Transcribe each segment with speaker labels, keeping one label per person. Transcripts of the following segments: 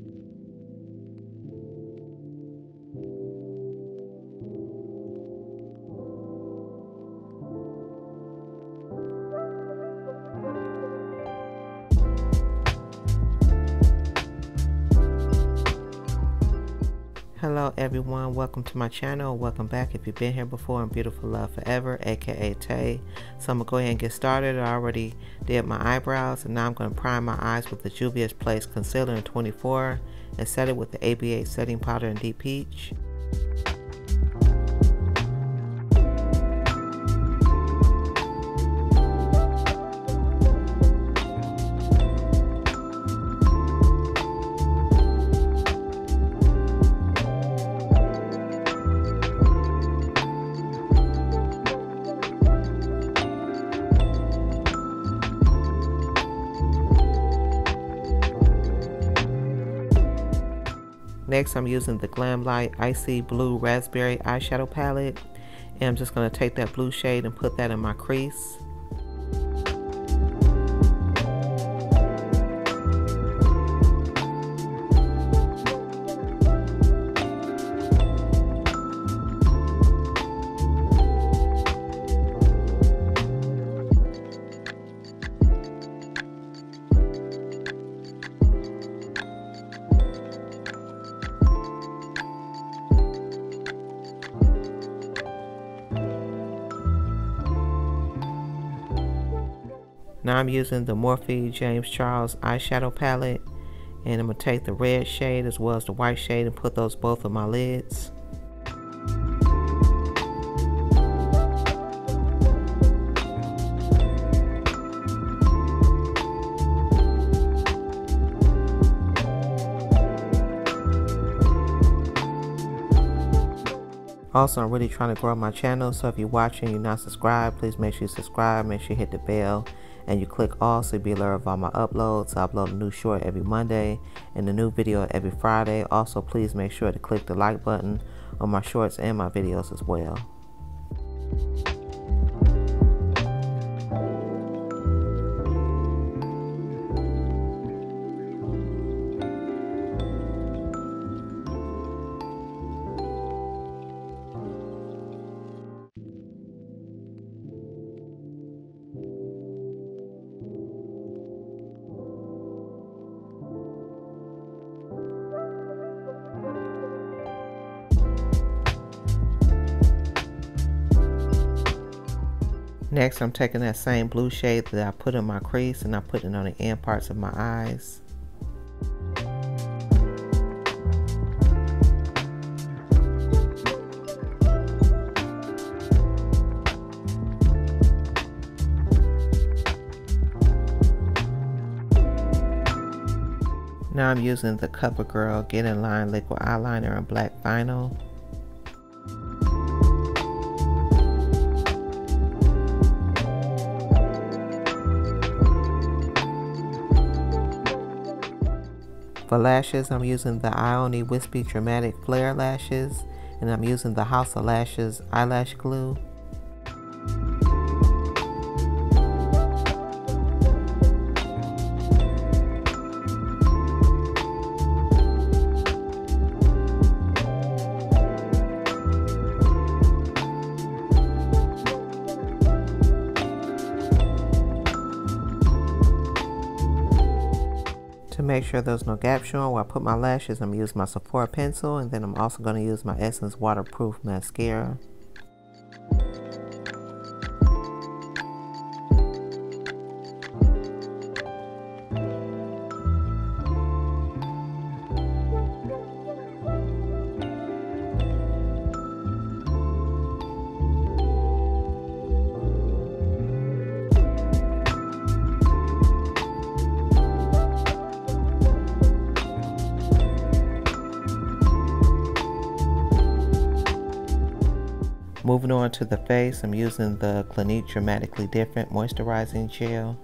Speaker 1: Thank you Everyone, welcome to my channel. Welcome back if you've been here before in Beautiful Love Forever, aka Tay. So I'm gonna go ahead and get started. I already did my eyebrows and now I'm gonna prime my eyes with the Juvia's Place Concealer in 24 and set it with the ABH setting powder in Deep Peach. Next, I'm using the Glamlite Icee Blue Raspberry Eyeshadow Palette. And I'm just going to take that blue shade and put that in my crease. Now I'm using the Morphe James Charles eyeshadow palette and I'm going to take the red shade as well as the white shade and put those both on my lids. Also, I'm really trying to grow my channel, so if you're watching you're not subscribed, please make sure you subscribe, make sure you hit the bell, and you click all so you be alerted of all my uploads. I upload a new short every Monday and a new video every Friday. Also, please make sure to click the like button on my shorts and my videos as well. Next, I'm taking that same blue shade that I put in my crease and I put it on the end parts of my eyes. Now I'm using the CoverGirl Get In Line Liquid Eyeliner in black vinyl. For lashes, I'm using the Ioni Wispy Dramatic Flare Lashes, and I'm using the House of Lashes Eyelash Glue. Make sure there's no gap showing where I put my lashes, I'm using my Sephora pencil and then I'm also going to use my Essence Waterproof Mascara. Moving on to the face, I'm using the Clinique Dramatically Different Moisturizing Gel.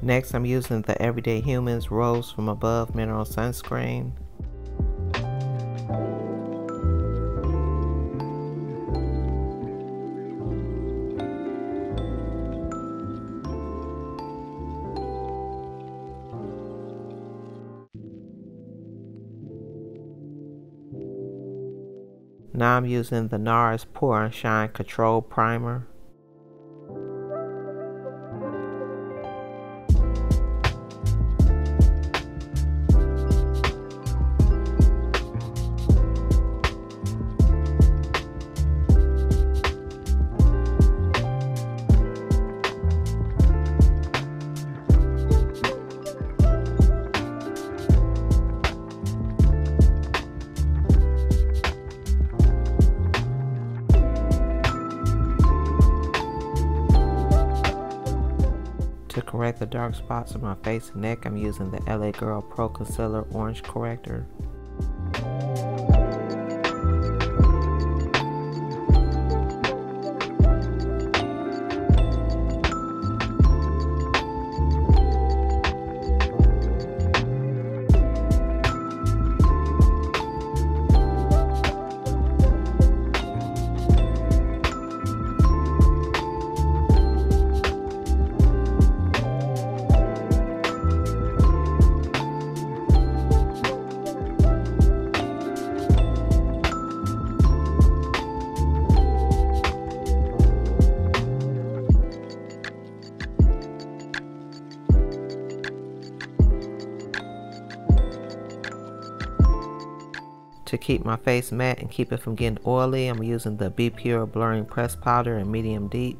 Speaker 1: Next, I'm using the Everyday Humans Rose from Above Mineral Sunscreen. Now I'm using the NARS Pore and Shine Control Primer. To correct the dark spots on my face and neck, I'm using the LA Girl Pro Concealer Orange Corrector. To keep my face matte and keep it from getting oily, I'm using the B Pure Blurring Press Powder in medium deep.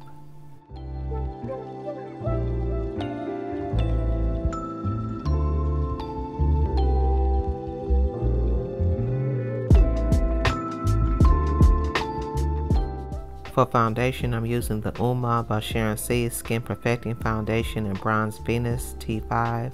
Speaker 1: For foundation, I'm using the Uoma by Sharon C Skin Perfecting Foundation in Bronze Venus T5.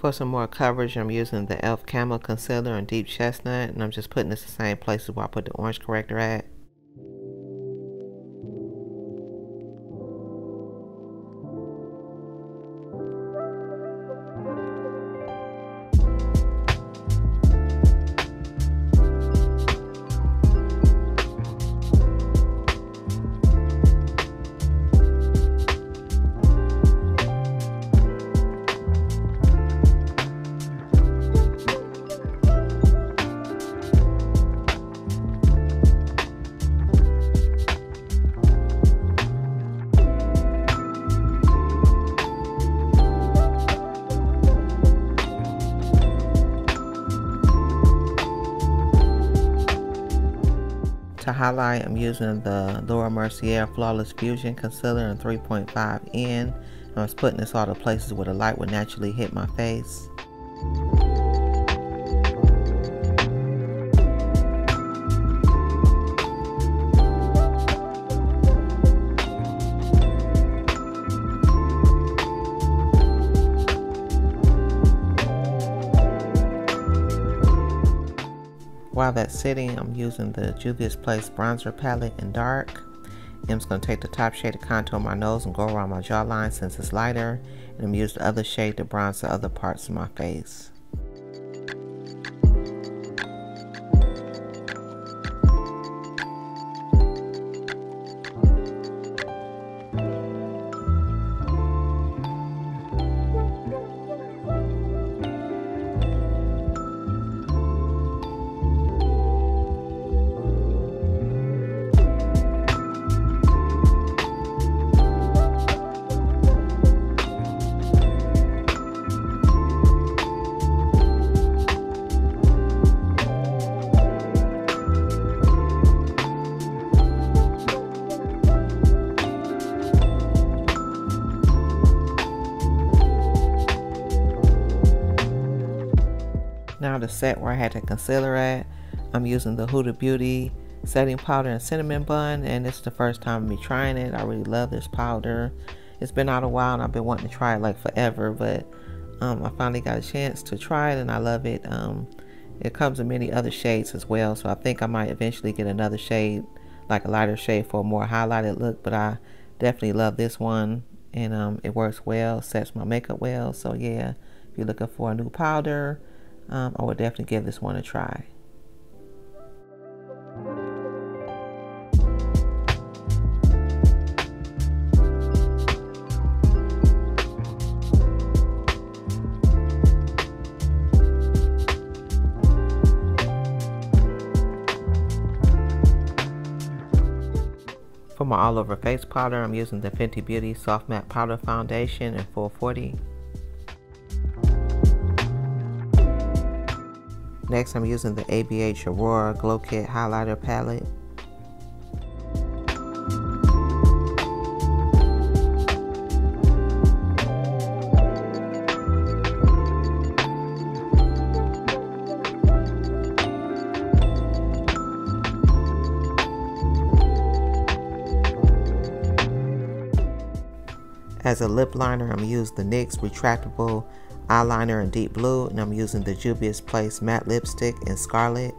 Speaker 1: For some more coverage, I'm using the e.l.f. Camo Concealer in Deep Chestnut, and I'm just putting this the same places where I put the orange corrector at. Highlight, I'm using the Laura Mercier Flawless Fusion Concealer in 3.5N. I was putting this all the places where the light would naturally hit my face. That's sitting, I'm using the Juvia's Place Bronzer Palette in dark. I'm just going to take the top shade to contour my nose and go around my jawline since it's lighter. And I'm using the other shade to bronze the other parts of my face. Set where I had to concealer at, I'm using the Huda Beauty setting powder and cinnamon bun and it's the first time me trying it. I really love this powder. It's been out a while and I've been wanting to try it like forever but um, I finally got a chance to try it and I love it. Um, It comes in many other shades as well, so I think I might eventually get another shade, like a lighter shade for a more highlighted look, but I definitely love this one, and um, it works well, sets my makeup well, so yeah, if you're looking for a new powder, um, I would definitely give this one a try. For my all over face powder, I'm using the Fenty Beauty Soft Matte Powder Foundation in 440. Next, I'm using the ABH Aurora Glow Kit Highlighter Palette. As a lip liner, I'm using the NYX Retractable Eyeliner in Deep Blue, and I'm using the Juvia's Place Matte Lipstick in Scarlet.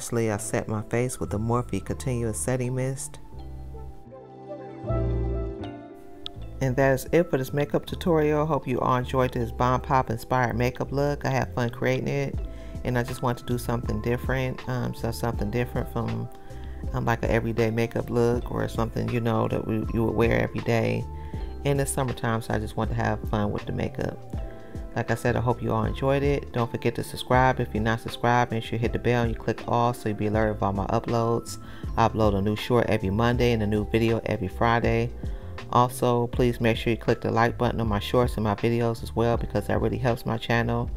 Speaker 1: Lastly, I set my face with the Morphe Continuous Setting Mist. And that is it for this makeup tutorial. Hope you all enjoyed this Bomb Pop inspired makeup look. I had fun creating it and I just want to do something different. Um, so something different from um, like an everyday makeup look or something, you know, that we, you would wear every day. In the summertime, so I just want to have fun with the makeup. Like I said, I hope you all enjoyed it. Don't forget to subscribe. If you're not subscribed, make sure you hit the bell and you click all so you'll be alerted of all my uploads. I upload a new short every Monday and a new video every Friday. Also, please make sure you click the like button on my shorts and my videos as well because that really helps my channel.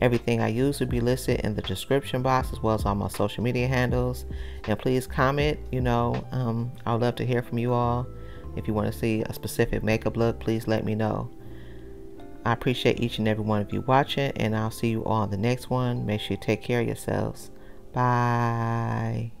Speaker 1: Everything I use will be listed in the description box as well as all my social media handles. And please comment, you know, um, I would love to hear from you all. If you want to see a specific makeup look, please let me know. I appreciate each and every one of you watching, and I'll see you all on the next one. Make sure you take care of yourselves. Bye.